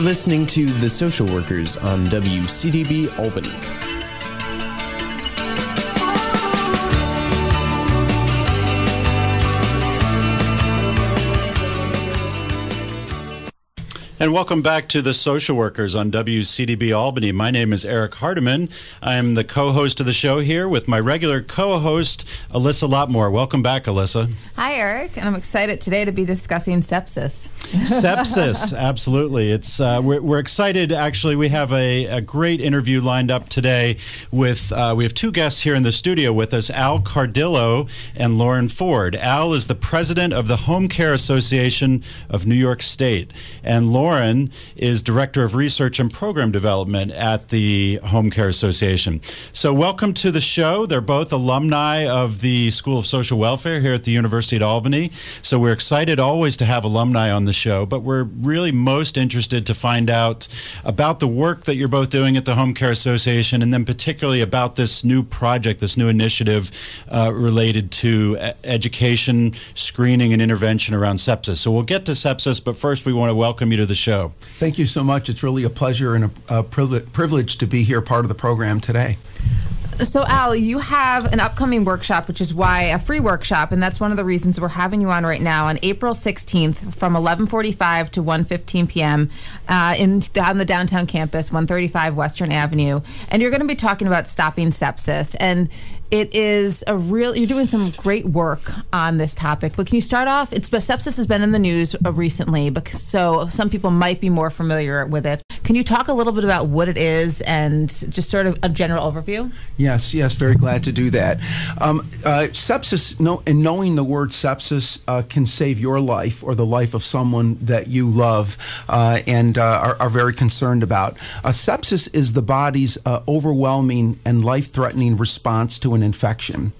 You're listening to The Social Workers on WCDB Albany. And welcome back to the Social Workers on WCDB Albany. My name is Eric Hardiman. I am the co host of the show here with my regular co host, Alyssa Lotmore. Welcome back, Alyssa. Hi, Eric. And I'm excited today to be discussing sepsis. sepsis, absolutely. It's uh, we're, we're, excited. Actually, we have a, a, great interview lined up today with uh, we have two guests here in the studio with us, Al Cardillo and Lauren Ford. Al is the president of the Home Care Association of New York State, and Lauren Lauren is Director of Research and Program Development at the Home Care Association. So, welcome to the show. They're both alumni of the School of Social Welfare here at the University of Albany. So, we're excited always to have alumni on the show, but we're really most interested to find out about the work that you're both doing at the Home Care Association and then particularly about this new project, this new initiative uh, related to education, screening, and intervention around sepsis. So, we'll get to sepsis, but first, we want to welcome you to the show. Thank you so much. It's really a pleasure and a, a privilege to be here part of the program today. So, Al, you have an upcoming workshop, which is why a free workshop, and that's one of the reasons we're having you on right now on April 16th from 11:45 to 1:15 p.m. Uh, in on the downtown campus, 135 Western Avenue, and you're going to be talking about stopping sepsis. And it is a real. You're doing some great work on this topic, but can you start off? It's sepsis has been in the news uh, recently, because so some people might be more familiar with it. Can you talk a little bit about what it is and just sort of a general overview? Yes, yes, very glad to do that. Um, uh, sepsis, no, and knowing the word sepsis uh, can save your life or the life of someone that you love uh, and uh, are, are, very concerned about. Uh, sepsis is the body's overwhelming and life-threatening response to an infection.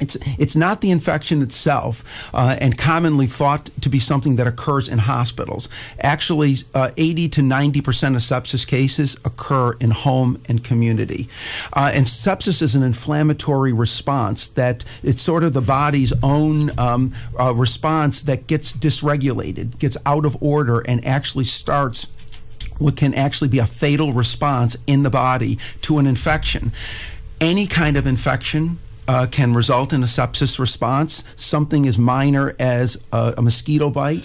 It's it's not the infection itself, uh, and commonly thought to be something that occurs in hospitals. Actually, uh, 80 to 90 percent of sepsis cases occur in home and community. Uh, and sepsis is an inflammatory response that it's sort of the body's own um, uh, response that gets dysregulated, gets out of order, and actually starts what can actually be a fatal response in the body to an infection any kind of infection uh, can result in a sepsis response. Something as minor as a, a mosquito bite,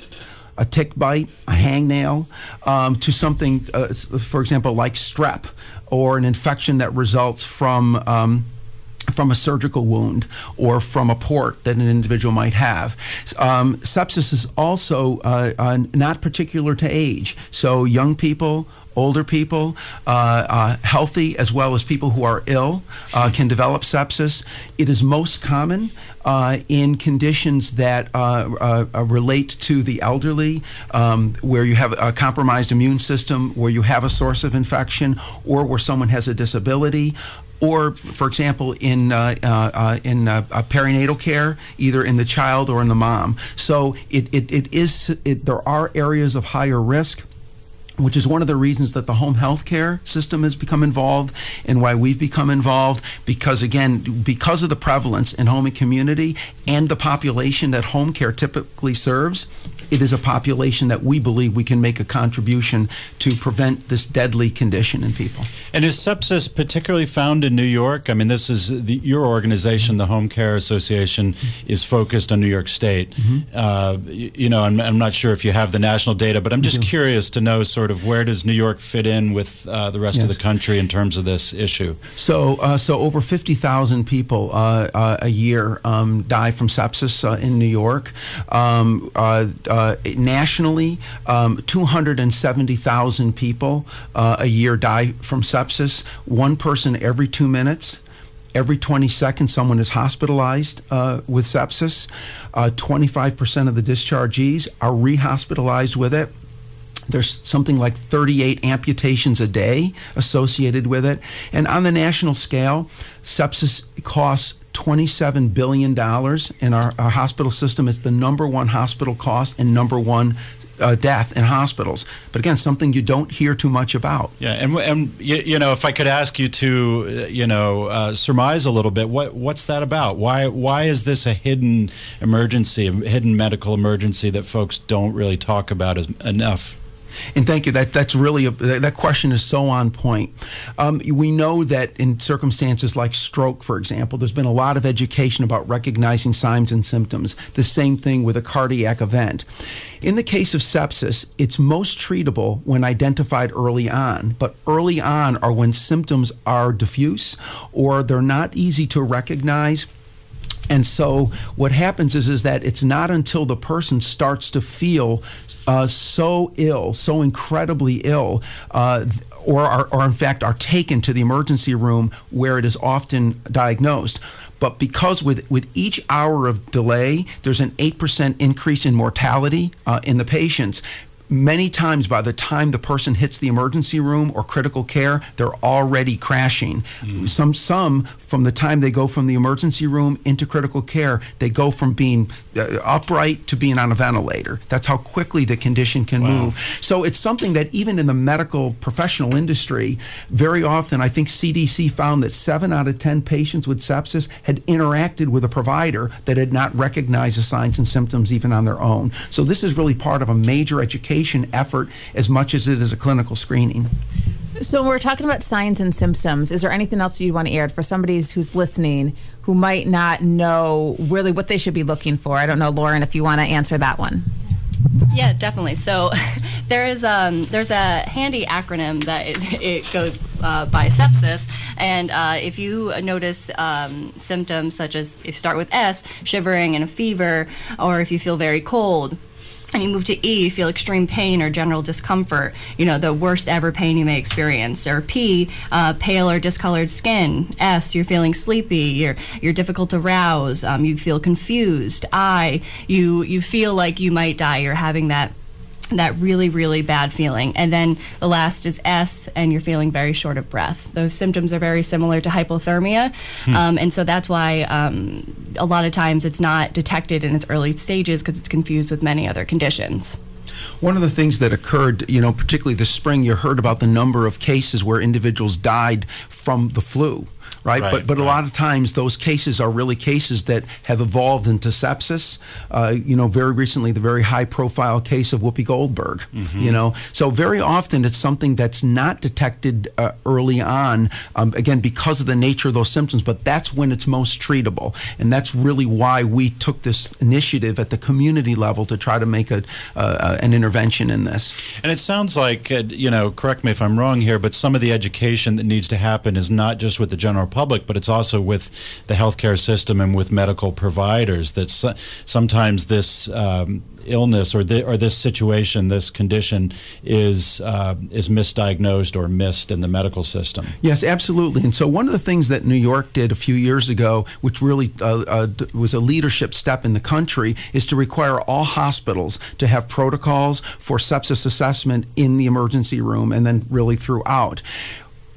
a tick bite, a hangnail, um, to something, uh, for example, like strep or an infection that results from. Um, from a surgical wound or from a port that an individual might have. Um, sepsis is also uh, uh, not particular to age. So, young people, older people, uh, uh, healthy, as well as people who are ill, uh, can develop sepsis. It is most common uh, in conditions that uh, uh, relate to the elderly, um, where you have a compromised immune system, where you have a source of infection, or where someone has a disability or, for example, in uh, uh, in uh, perinatal care, either in the child or in the mom. So it, it, it is it, there are areas of higher risk which is one of the reasons that the home health care system has become involved and why we've become involved because again because of the prevalence in home and community and the population that home care typically serves it is a population that we believe we can make a contribution to prevent this deadly condition in people. And is sepsis particularly found in New York? I mean, this is the, your organization, the Home Care Association, is focused on New York State. Mm-hmm. Uh, you, you, know, I'm, I'm, not sure if you have the national data, but I'm just curious to know sort of where does New York fit in with uh, the rest yes. of the country in terms of this issue. So, uh, so over 50,000 people uh, uh, a year um, die from sepsis uh, in New York. Um, uh, nationally, um, 270,000 people uh, a year die from sepsis. One person every two minutes. Every 20 seconds, someone is hospitalized uh, with sepsis. 25% uh, of the dischargees are rehospitalized with it. There's something like 38 amputations a day associated with it. And on the national scale, sepsis costs $27 billion in our, our, hospital system. It's the number one hospital cost and number one uh, death in hospitals. But again, something you don't hear too much about. Yeah, and, and you, you know, if I could ask you to, uh, you know, uh, surmise a little bit, what what's that about? Why why is this a hidden emergency, a hidden medical emergency that folks don't really talk about as, enough? And thank you. That that's really a, that question is so on point. Um, we know that in circumstances like stroke, for example, there's been a lot of education about recognizing signs and symptoms. The same thing with a cardiac event. In the case of sepsis, it's most treatable when identified early on, but early on are when symptoms are diffuse or they're not easy to recognize and so what happens is, is that it's not until the person starts to feel uh, so ill, so incredibly ill, uh, or, are, or in fact are taken to the emergency room where it is often diagnosed. But because with, with each hour of delay, there's an 8% increase in mortality uh, in the patients many times by the time the person hits the emergency room or critical care they're already crashing mm. some some from the time they go from the emergency room into critical care they go from being uh, upright to being on a ventilator that's how quickly the condition can wow. move so it's something that even in the medical professional industry very often i think cdc found that 7 out of 10 patients with sepsis had interacted with a provider that had not recognized the signs and symptoms even on their own so this is really part of a major education education effort as much as it is a clinical screening. So we're talking about signs and symptoms. Is there anything else you want to add for somebody who's listening who might not know really what they should be looking for? I don't know, Lauren, if you want to answer that one. Yeah, definitely. So there is um, there's a handy acronym that it, it goes uh, by sepsis, and uh, if you notice um, symptoms such as if you start with S, shivering and a fever, or if you feel very cold, and you move to E, you feel extreme pain or general discomfort, you know, the worst ever pain you may experience. Or P, uh, pale or discolored skin. S, you're feeling sleepy, you're, you're difficult to rouse, um, you feel confused. I, you, you feel like you might die, you're having that that really, really bad feeling. And then the last is S, and you're feeling very short of breath. Those symptoms are very similar to hypothermia. Hmm. Um, and so that's why um, a lot of times it's not detected in its early stages because it's confused with many other conditions. One of the things that occurred, you know, particularly this spring, you heard about the number of cases where individuals died from the flu right? right but but right. a lot of times those cases are really cases that have evolved into sepsis. Uh, you know, very recently the very high profile case of Whoopi Goldberg. Mm-hmm. You know, so very often it's something that's not detected uh, early on. Um, again, because of the nature of those symptoms, but that's when it's most treatable, and that's really why we took this initiative at the community level to try to make a uh, an intervention in this. And it sounds like uh, you know, correct me if I'm wrong here, but some of the education that needs to happen is not just with the general public, but it's also with the healthcare system and with medical providers. That sometimes this um, illness or the, or this situation, this condition is uh, is misdiagnosed or missed in the medical system. Yes, absolutely. And so one of the things that New York did a few years ago, which really uh, uh, was a leadership step in the country, is to require all hospitals to have protocols for sepsis assessment in the emergency room and then really throughout.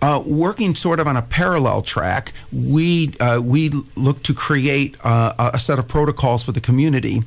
Uh, working sort of on a parallel track, we uh, we look to create uh, a set of protocols for the community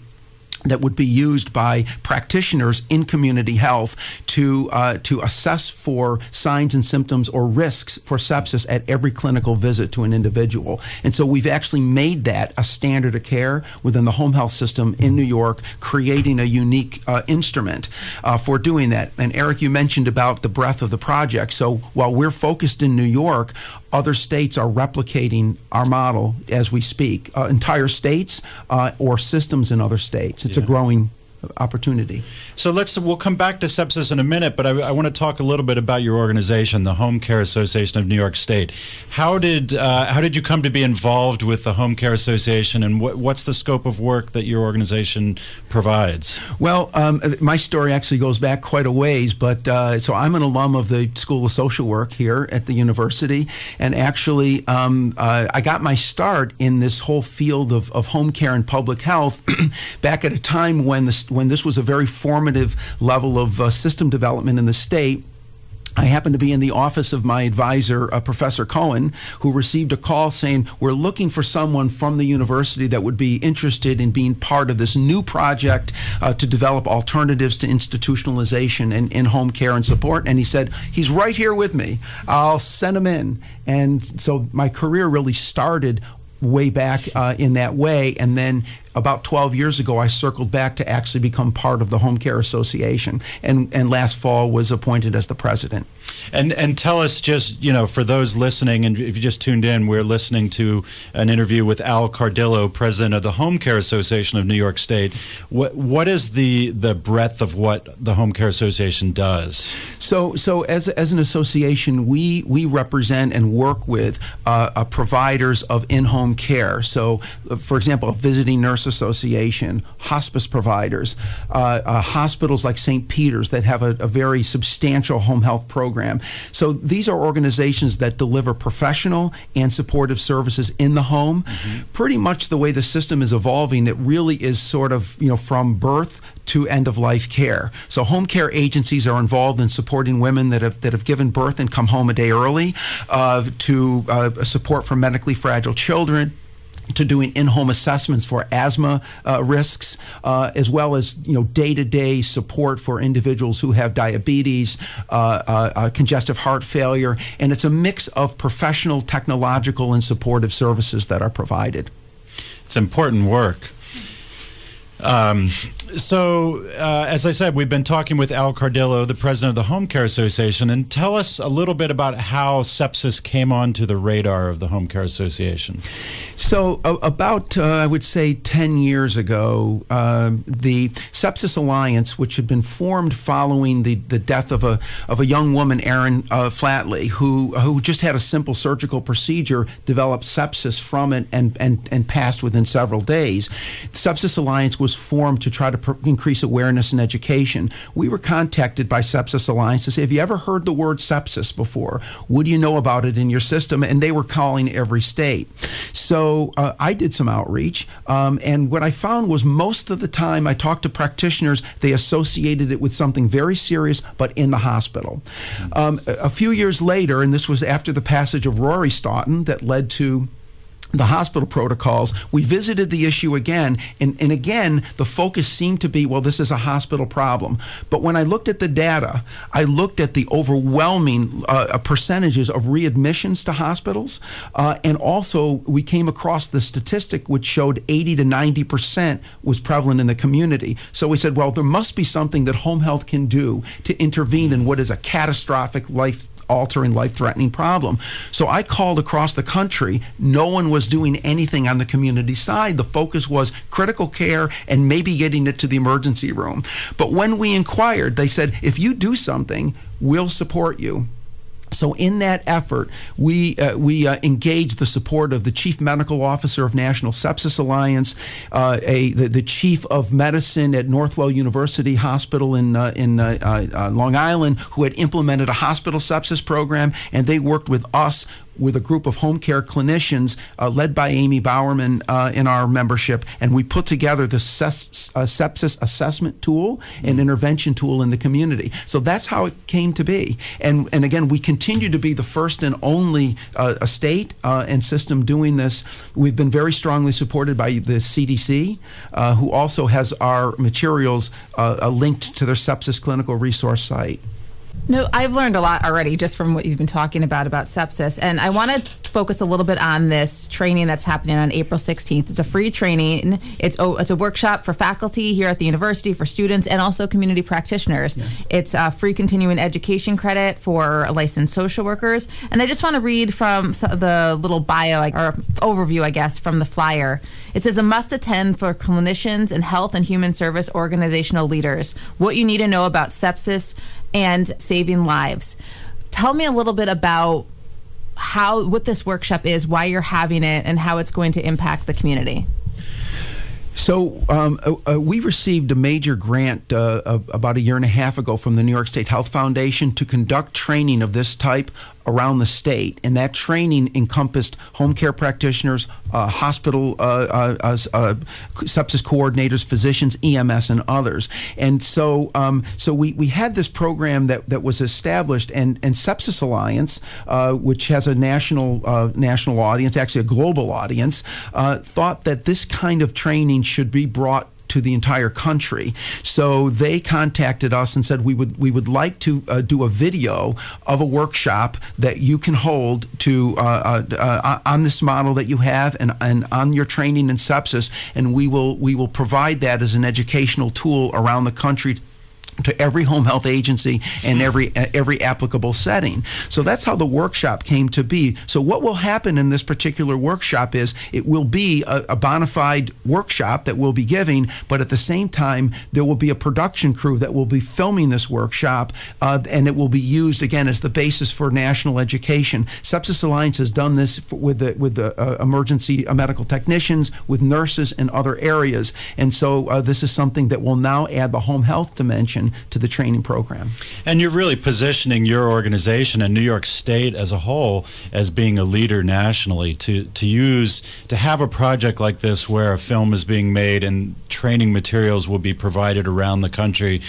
that would be used by practitioners in community health to uh, to assess for signs and symptoms or risks for sepsis at every clinical visit to an individual. And so we've actually made that a standard of care within the home health system in New York, creating a unique uh, instrument uh, for doing that. And Eric, you mentioned about the breadth of the project. So while we're focused in New York, other states are replicating our model as we speak. Uh, entire states uh, or systems in other states. It's yeah. a growing opportunity. So let's we'll come back to sepsis in a minute, but I, I, want to talk a little bit about your organization, the Home Care Association of New York State. How did uh, how did you come to be involved with the Home Care Association, and wh- what's the scope of work that your organization provides? Well, um, my story actually goes back quite a ways, but uh, so I'm an alum of the School of Social Work here at the university, and actually um, uh, I got my start in this whole field of, of home care and public health back at a time when the when this was a very formative level of uh, system development in the state. I happened to be in the office of my advisor, uh, Professor Cohen, who received a call saying, We're looking for someone from the university that would be interested in being part of this new project uh, to develop alternatives to institutionalization and in home care and support. And he said, He's right here with me. I'll send him in. And so my career really started way back uh, in that way. And then about 12 years ago, I circled back to actually become part of the Home Care Association, and, and last fall was appointed as the president. And and tell us just you know for those listening, and if you just tuned in, we're listening to an interview with Al Cardillo, president of the Home Care Association of New York State. What what is the the breadth of what the Home Care Association does? So so as, as an association, we we represent and work with uh, uh, providers of in-home care. So, uh, for example, a visiting nurse association, hospice providers, uh, uh, hospitals like St. Peter's that have a, a very substantial home health program program. So these are organizations that deliver professional and supportive services in the home. Mm-hmm. Pretty much the way the system is evolving, it really is sort of, you know, from birth to end of life care. So home care agencies are involved in supporting women that have that have given birth and come home a day early, uh, to uh, support for medically fragile children to doing in-home assessments for asthma uh, risks, uh, as well as you know day-to-day support for individuals who have diabetes, uh, uh, uh, congestive heart failure, and it's a mix of professional, technological, and supportive services that are provided. It's important work. Um, so, uh, as I said, we've been talking with Al Cardillo, the president of the Home Care Association, and tell us a little bit about how sepsis came onto the radar of the Home Care Association. So, uh, about, uh, I would say, 10 years ago, uh, the Sepsis Alliance, which had been formed following the, the death of a, of a young woman, Erin uh, Flatley, who, who just had a simple surgical procedure, developed sepsis from it, and, and, and passed within several days. The Sepsis Alliance was formed to try to pr- increase awareness and education. We were contacted by Sepsis Alliance to say, Have you ever heard the word sepsis before? Would you know about it in your system? And they were calling every state. So uh, I did some outreach. Um, and what I found was most of the time I talked to practitioners, they associated it with something very serious, but in the hospital. Um, a, few years later, and this was after the passage of Rory Staunton that led to the hospital protocols, we visited the issue again, and, and again, the focus seemed to be, well, this is a hospital problem. But when I looked at the data, I looked at the overwhelming uh, percentages of readmissions to hospitals, uh, and also we came across the statistic which showed 80 to 90 percent was prevalent in the community. So we said, well, there must be something that home health can do to intervene in what is a catastrophic life altering, life threatening problem. So I called across the country. No one was doing anything on the community side. The focus was critical care and maybe getting it to the emergency room. But when we inquired, they said, if you do something, we'll support you. So, in that effort, we uh, we uh, engaged the support of the chief medical officer of National Sepsis Alliance, uh, a the, the, chief of medicine at Northwell University Hospital in uh, in uh, uh, Long Island, who had implemented a hospital sepsis program, and they worked with us with a group of home care clinicians uh, led by Amy Bowerman uh, in our membership, and we put together the ses- uh, sepsis assessment tool and mm-hmm. intervention tool in the community. So that's how it came to be. And and again, we continue to be the first and only uh, state uh, and system doing this. We've been very strongly supported by the CDC, uh, who also has our materials linked to their sepsis clinical resource site. No, I've learned a lot already just from what you've been talking about about sepsis, and I want to focus a little bit on this training that's happening on April 16th. It's a free training. It's oh, it's a workshop for faculty here at the university, for students, and also community practitioners. It's a free continuing education credit for licensed social workers, and I just want to read from the little bio or overview, I guess, from the flyer. It says a must attend for clinicians and health and human service organizational leaders. What you need to know about sepsis and saving lives. Tell me a little bit about how what this workshop is, why you're having it, and how it's going to impact the community. So um, uh, uh, we received a major grant uh, about a year and a half ago from the New York State Health Foundation to conduct training of this type around the state, and that training encompassed home care practitioners, uh, hospital uh, uh, uh sepsis coordinators, physicians, EMS, and others. And so, um, so we, we had this program that, that was established, and, and Sepsis Alliance, uh, which has a national uh, national audience, actually a global audience, thought that this kind of training should be brought to the entire country. So they contacted us and said we would we would like to uh, do a video of a workshop that you can hold to uh, uh, uh, on this model that you have and, and on your training in sepsis, and we will we will provide that as an educational tool around the country to every home health agency and every every applicable setting. So that's how the workshop came to be. So what will happen in this particular workshop is it will be a, a bona fide workshop that we'll be giving, but at the same time there will be a production crew that will be filming this workshop, uh, and it will be used again as the basis for national education. Sepsis Alliance has done this with the with the uh, emergency uh, medical technicians, with nurses, and other areas, and so uh, this is something that will now add the home health dimension to the training program. And you're really positioning your organization and New York State as a whole as being a leader nationally to, to use, to have a project like this where a film is being made and training materials will be provided around the country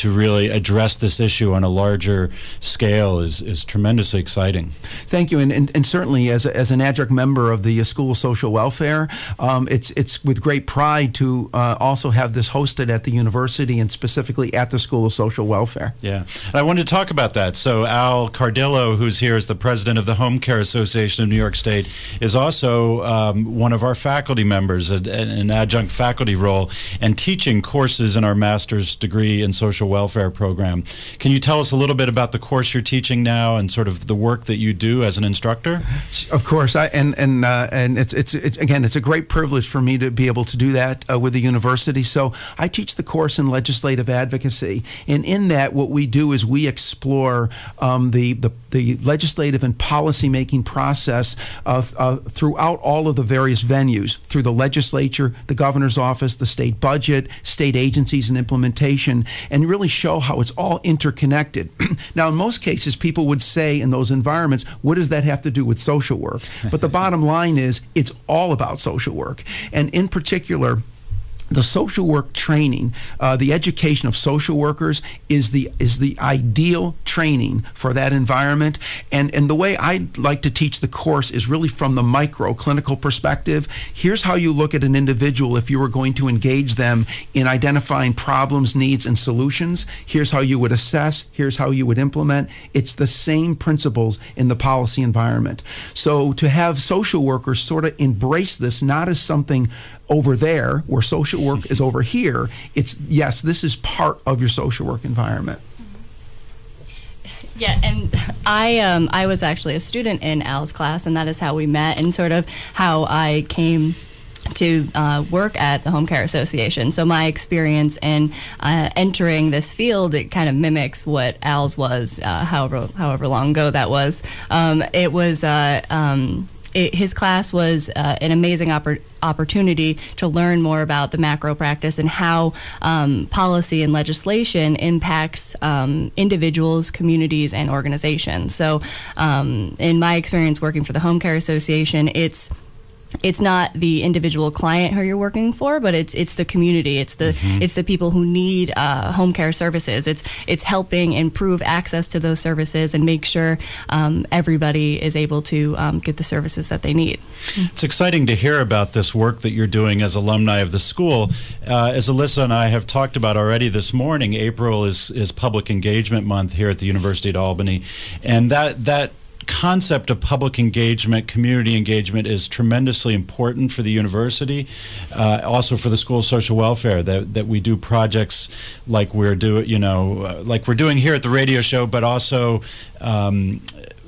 to really address this issue on a larger scale is, is tremendously exciting. Thank you. And, and, and certainly, as, a, as an adjunct member of the School of Social Welfare, um, it's, it's with great pride to uh, also have this hosted at the university and specifically at the School of Social Welfare. Yeah. And I wanted to talk about that. So, Al Cardillo, who's here as the president of the Home Care Association of New York State, is also um, one of our faculty members, an adjunct faculty role, and teaching courses in our master's degree in social welfare program. Can you tell us a little bit about the course you're teaching now and sort of the work that you do as an instructor? Of course, I, and and uh, and it's, it's, it's again it's a great privilege for me to be able to do that uh, with the university. So I teach the course in legislative advocacy, and in that, what we do is we explore um, the, the the legislative and policy making process uh, uh, throughout all of the various venues through the legislature, the governor's office, the state budget, state agencies, and implementation, and really show how it's all interconnected. now, in most cases, people would say in those environments, what does that have to do with social work? But the bottom line is, it's all about social work. And in particular, the social work training, uh, the education of social workers is the is the ideal training for that environment. And and the way I like to teach the course is really from the micro clinical perspective. Here's how you look at an individual if you were going to engage them in identifying problems, needs, and solutions. Here's how you would assess. Here's how you would implement. It's the same principles in the policy environment. So to have social workers sort of embrace this not as something over there where social work is over here. It's yes, this is part of your social work environment. Yeah, and I um, I was actually a student in Al's class, and that is how we met, and sort of how I came to uh, work at the Home Care Association. So my experience in uh, entering this field, it kind of mimics what Al's was, uh, however however long ago that was. Um, it was. Uh, um, it, his class was uh, an amazing oppor- opportunity to learn more about the macro practice and how um, policy and legislation impacts um, individuals, communities, and organizations. So, um, in my experience working for the Home Care Association, it's it's not the individual client who you're working for, but it's it's the community. It's the mm-hmm. it's the people who need uh, home care services. It's it's helping improve access to those services and make sure um, everybody is able to um, get the services that they need. It's exciting to hear about this work that you're doing as alumni of the school. Uh, as Alyssa and I have talked about already this morning, April is is Public Engagement Month here at the University at Albany, and that that concept of public engagement, community engagement is tremendously important for the university, uh, also for the School of Social Welfare. That that we do projects like we're doing, you know, uh, like we're doing here at the radio show, but also. Um,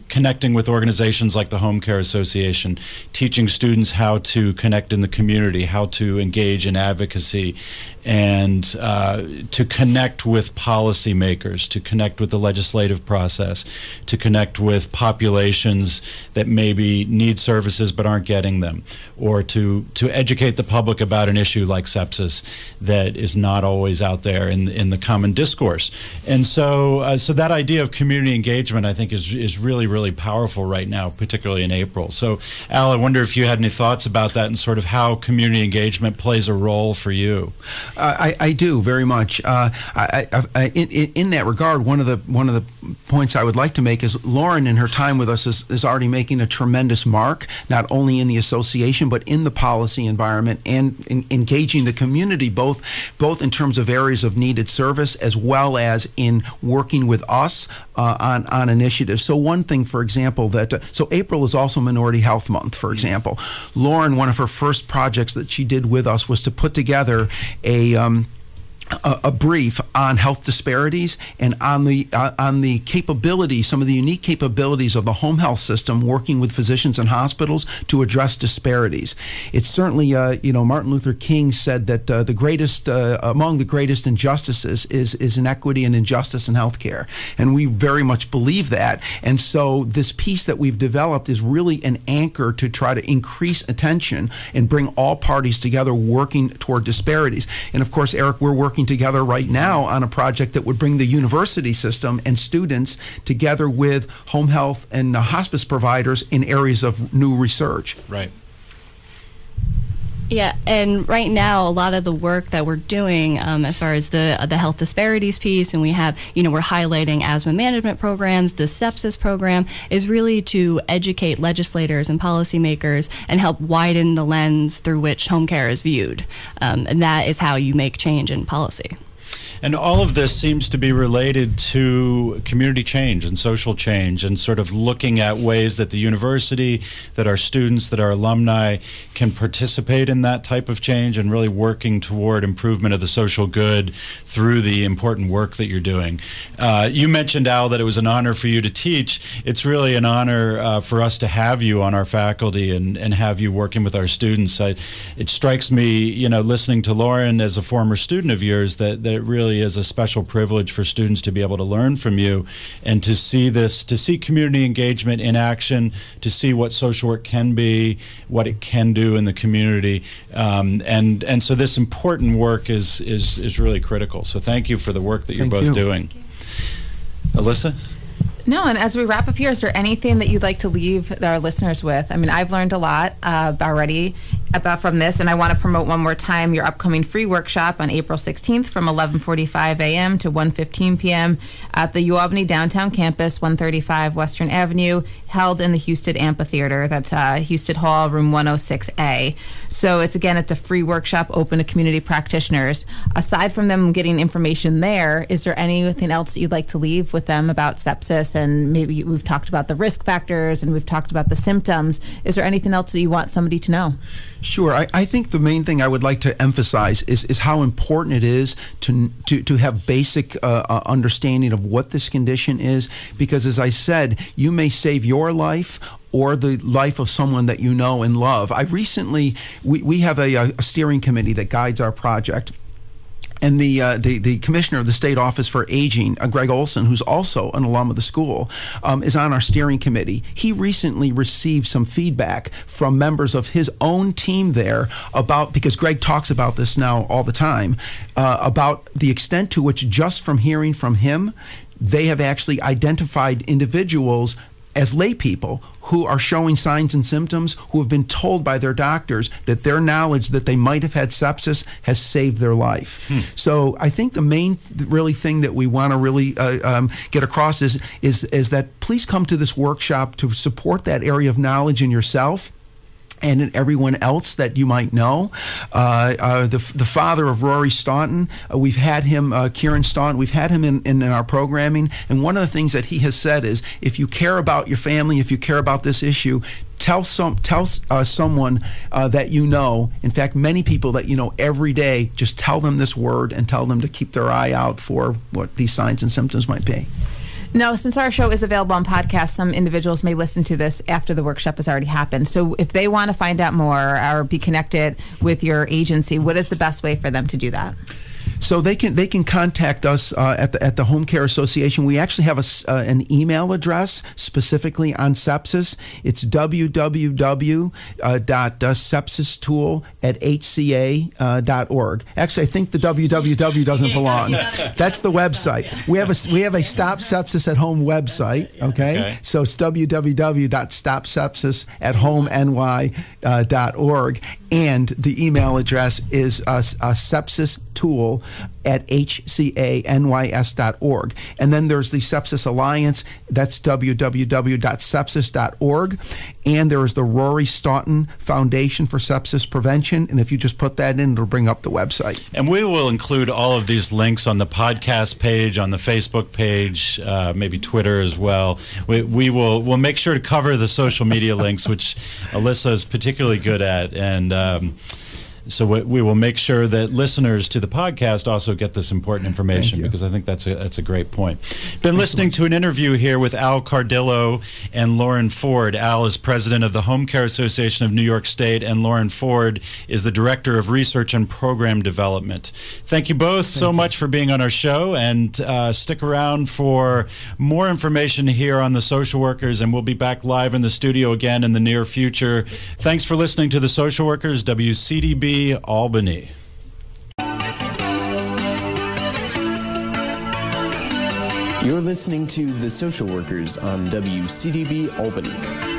connecting with organizations like the Home Care Association, teaching students how to connect in the community, how to engage in advocacy, and uh, to connect with policymakers, to connect with the legislative process, to connect with populations that maybe need services but aren't getting them, or to, to educate the public about an issue like sepsis that is not always out there in, in the common discourse. And so, uh, so that idea of community engagement, I think, is, is really, really really powerful right now, particularly in April. So, Al, I wonder if you had any thoughts about that and sort of how community engagement plays a role for you. I, I do very much. Uh, I, I, I, in, in that regard, one of the one of the points I would like to make is Lauren, in her time with us, is, is already making a tremendous mark, not only in the association but in the policy environment and in, engaging the community both both in terms of areas of needed service as well as in working with us uh, on on initiatives. So one thing, for example, that uh, so April is also Minority Health Month. For example, Lauren, one of her first projects that she did with us was to put together a um, a, a, brief on health disparities and on the uh, on the capabilities, some of the unique capabilities of the home health system, working with physicians and hospitals to address disparities. It's certainly, uh, you know, Martin Luther King said that uh, the greatest uh, among the greatest injustices is is inequity and injustice in healthcare, and we very much believe that. And so, this piece that we've developed is really an anchor to try to increase attention and bring all parties together, working toward disparities. And of course, Eric, we're working working together right now on a project that would bring the university system and students together with home health and hospice providers in areas of new research. Right. Yeah, and right now, a lot of the work that we're doing, um, as far as the the health disparities piece, and we have, you know, we're highlighting asthma management programs, the sepsis program, is really to educate legislators and policymakers and help widen the lens through which home care is viewed, um, and that is how you make change in policy. And all of this seems to be related to community change and social change and sort of looking at ways that the university, that our students, that our alumni can participate in that type of change and really working toward improvement of the social good through the important work that you're doing. Uh, you mentioned, Al, that it was an honor for you to teach. It's really an honor uh, for us to have you on our faculty and, and have you working with our students. I, it strikes me, you know, listening to Lauren as a former student of yours, that, that it really really is a special privilege for students to be able to learn from you and to see this, to see community engagement in action, to see what social work can be, what it can do in the community, um, and and so this important work is is is really critical. So thank you for the work that you're thank both you. doing. Alyssa. No, and as we wrap up here, is there anything that you'd like to leave our listeners with? I mean, I've learned a lot uh, already about from this, and I want to promote one more time your upcoming free workshop on April 16th from 11:45 a.m. to 1:15 p.m. at the UAlbany downtown campus, 135 Western Avenue, held in the Husted Amphitheater. That's uh, Husted Hall, room 106A. So it's again, it's a free workshop open to community practitioners. Aside from them getting information there, is there anything else that you'd like to leave with them about sepsis? and maybe we've talked about the risk factors and we've talked about the symptoms. Is there anything else that you want somebody to know? Sure. I, I think the main thing I would like to emphasize is, is how important it is to, to, to have basic uh, uh, understanding of what this condition is. Because as I said, you may save your life or the life of someone that you know and love. I recently, we, we have a, a steering committee that guides our project and the, uh, the the commissioner of the state office for aging, uh, Greg Olsen, who's also an alum of the school, um, is on our steering committee. He recently received some feedback from members of his own team there about because Greg talks about this now all the time uh, about the extent to which just from hearing from him they have actually identified individuals as lay people who are showing signs and symptoms who have been told by their doctors that their knowledge that they might have had sepsis has saved their life. Hmm. So I think the main really thing that we want to really uh, um, get across is, is is that please come to this workshop to support that area of knowledge in yourself and everyone else that you might know. Uh, uh, the, the father of Rory Staunton, uh, we've had him, uh, Ciaran Staunton, we've had him in, in, in, our programming. And one of the things that he has said is if you care about your family, if you care about this issue, tell some tell uh, someone uh, that you know in fact many people that you know every day just tell them this word and tell them to keep their eye out for what these signs and symptoms might be now, since our show is available on podcast, some individuals may listen to this after the workshop has already happened. So, if they want to find out more or be connected with your agency, what is the best way for them to do that? So they can they can contact us uh, at the at the Home Care Association. We actually have a uh, an email address specifically on sepsis. It's www.sepsistool at hca.org. Actually, I think the www doesn't belong. That's the website. We have a we have a Stop Sepsis at Home website. Okay, Okay. so it's www.stopsepsis at homeny.org. And the email address is a, uh, sepsis tool at hcanys.org. And then there's the Sepsis Alliance. That's www.sepsis.org. And there is the Rory Staunton Foundation for Sepsis Prevention. And if you just put that in, it'll bring up the website. And we will include all of these links on the podcast page, on the Facebook page, uh, maybe Twitter as well. We, we will we'll make sure to cover the social media links, which Alyssa is particularly good at, and. Um, so we, we will make sure that listeners to the podcast also get this important information because I think that's a that's a great point. Been listening to an interview here with Al Cardillo and Lauren Ford. Al is president of the Home Care Association of New York State, and Lauren Ford is the director of research and program development. Thank you both so much for being on our show, and uh, stick around for more information here on the social workers, and we'll be back live in the studio again in the near future. Thanks for listening to the social workers, WCDB Albany. You're listening to The Social Workers on WCDB Albany.